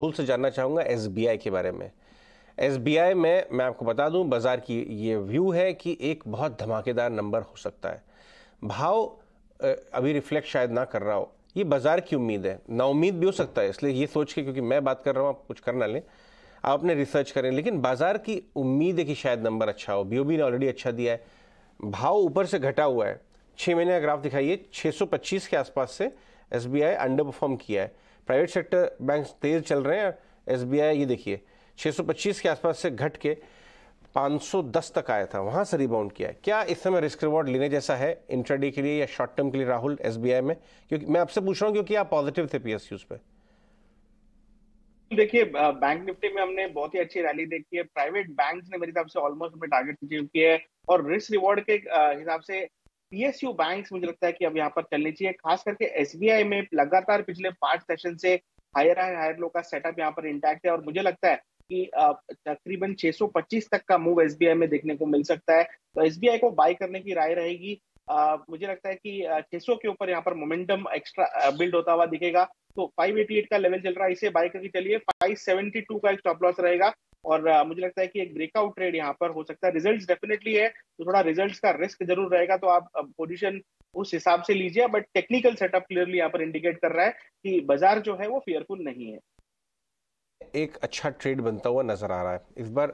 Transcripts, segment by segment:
Full से जानना चाहूँगा एस के बारे में। एसबीआई में मैं आपको बता दूँ, बाज़ार की ये व्यू है कि एक बहुत धमाकेदार नंबर हो सकता है। भाव अभी रिफ्लेक्ट शायद ना कर रहा हो। ये बाज़ार की उम्मीद है। ना उम्मीद भी हो सकता है, इसलिए ये सोच के, क्योंकि मैं बात कर रहा हूँ, आप कुछ करना लें। आप अपने रिसर्च करें, लेकिन बाज़ार की उम्मीद है कि शायद नंबर अच्छा हो। बी ने ऑलरेडी अच्छा दिया है। भाव ऊपर से घटा हुआ है। छः महीने का ग्राफ दिखाइए 625 के आसपास से एसबीआई अंडर परफॉर्म किया है। प्राइवेट सेक्टर बैंक तेज़ चल रहे हैं, एसबीआई, ये देखिए 625 के आसपास से घट के 510 तक आया था, वहाँ से रिबाउंड किया है। क्या इस समय रिस्क रिवॉर्ड लेने जैसा है इंट्राडे के लिए या शॉर्ट टर्म के लिए राहुल, एसबीआई में? क्योंकि मैं आपसे पूछ रहा हूँ क्योंकि आप पॉजिटिव थे पीएसयूज पे। देखिए बैंक निफ्टी में हमने बहुत ही अच्छी रैली देखी है। प्राइवेट बैंक ने मेरे हिसाब से ऑलमोस्ट अपने टारगेट अचीव किए हैं और रिस्क रिवॉर्ड के हिसाब से पीएसयू बैंक मुझे लगता है कि अब यहाँ पर चलनी चाहिए। खास करके एसबीआई में लगातार पिछले पाँच सेशन से हायर हायर हायर लो का सेटअप यहाँ पर इंटैक्ट है और मुझे लगता है कि तकरीबन 625 तक का मूव एसबीआई में देखने को मिल सकता है। तो एसबीआई को बाय करने की राय रहेगी। मुझे लगता है कि 600 के ऊपर यहाँ पर मोमेंटम एक्स्ट्रा बिल्ड होता हुआ दिखेगा। तो 588 का लेवल चल रहा है, इसे बाय करके चलिए। 572 का एक स्टॉप लॉस रहेगा। और मुझे लगता है कि एक ब्रेकआउट ट्रेड यहाँ पर हो सकता है। रिजल्ट्स डेफिनेटली है तो थोड़ा रिजल्ट्स का रिस्क ज़रूर रहेगा तो आप पोजीशन उस हिसाब से लीजिए बट टेक्निकल सेटअप क्लियरली यहाँ पर इंडिकेट कर रहा है कि बाज़ार जो है वो फियरफुल नहीं है। एक अच्छा ट्रेड बनता हुआ नज़र आ रहा है। इस बार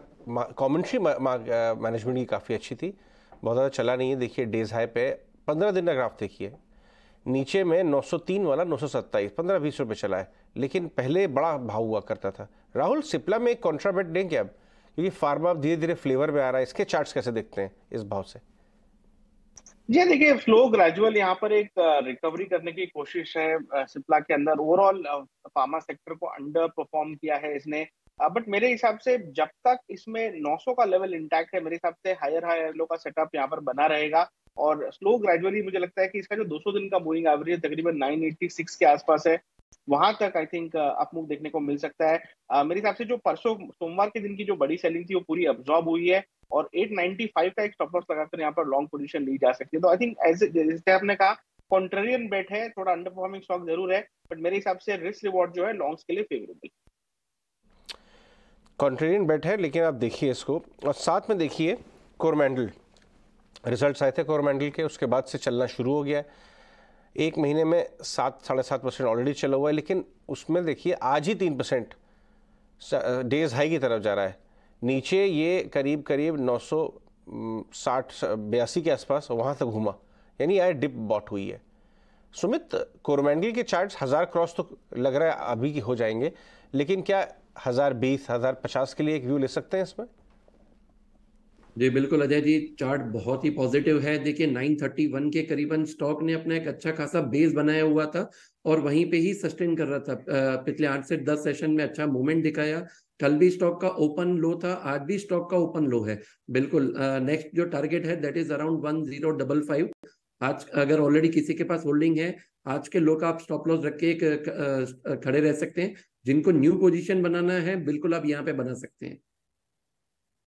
कॉमेंट्री मैनेजमेंट की काफ़ी अच्छी थी। बहुत ज़्यादा चला नहीं है। देखिए डेज़ हाई पे पंद्रह दिन का ग्राफ देखिए। नीचे में 903 वाला 927 पंद्रह बीस रुपये चला है। लेकिन पहले बड़ा भाव हुआ करता था। राहुल, सिप्ला में एक कॉन्ट्राबेट देंगे अब क्योंकि फार्मा धीरे धीरे फ्लेवर में आ रहा है। इसके चार्ट्स कैसे देखते हैं इस भाव से? जी, देखिए फ्लो ग्रेजुअल यहाँ पर एक रिकवरी करने की कोशिश है सिप्ला के अंदर। ओवरऑल फार्मा सेक्टर को अंडर परफॉर्म किया है इसने। बट मेरे हिसाब से जब तक इसमें 900 का लेवल इंटैक्ट है, मेरे हिसाब से हायर हायर लो का सेटअप यहाँ पर बना रहेगा। और स्लो ग्रेजुअली मुझे लगता है कि इसका जो 200 दिन का मूविंग एवरेज तकरीबन 986 के आसपास है वहाँ तक आई थिंक अप मूव देखने को मिल सकता है। Uh, मेरे हिसाब से जो परसों सोमवार के दिन की जो बड़ी सेलिंग थी वो पूरी अब्जॉर्ब हुई है और 895 का एक स्टॉप लॉस लगाकर यहाँ पर लॉन्ग पोजीशन ली जा सकती है। तो आई थिंक एज जैसे आपने कहा कॉन्ट्रेरियन बेट है थोड़ा अंडर परफॉर्मिंग स्टॉक ज़रूर है बट मेरे हिसाब से रिस्क रिवॉर्ड जो है लॉन्ग्स के लिए फेवरेबल कॉन्ट्रेरियन बेट है लेकिन आप देखिए इसको। और साथ में देखिए कोरमेंडल रिजल्ट्स आए थे कोरमेंडल के, उसके बाद से चलना शुरू हो गया है। एक महीने में सात, साढ़े सात परसेंट ऑलरेडी चला हुआ है, लेकिन उसमें देखिए आज ही तीन परसेंट डेज़ हाई की तरफ़ जा रहा है। नीचे ये करीब करीब नौ सौ साठ बयासी के आसपास वहाँ तक घूमा। यानी आए डिप बॉट हुई है। सुमित कोरमेंडल के चार्ट्स हज़ार क्रॉस तो लग रहा है अभी की हो जाएँगे, लेकिन क्या हज़ार बीस, हज़ार पचास के लिए एक व्यू ले सकते हैं इसमें? जी, बिल्कुल अजय जी चार्ट बहुत ही पॉजिटिव है। देखिए 931 के करीबन स्टॉक ने अपना एक अच्छा खासा बेस बनाया हुआ था और वहीं पे ही सस्टेन कर रहा था। पिछले आठ से दस सेशन में अच्छा मूवमेंट दिखाया। कल भी स्टॉक का ओपन लो था, आज भी स्टॉक का ओपन लो है। बिल्कुल नेक्स्ट जो टारगेट है that is around one zero double five आज अगर ऑलरेडी किसी के पास होल्डिंग है, आज के लो का आप स्टॉप लॉस रख के खड़े रह सकते हैं। जिनको न्यू पोजीशन बनाना है, बिल्कुल आप यहाँ पे बना सकते हैं।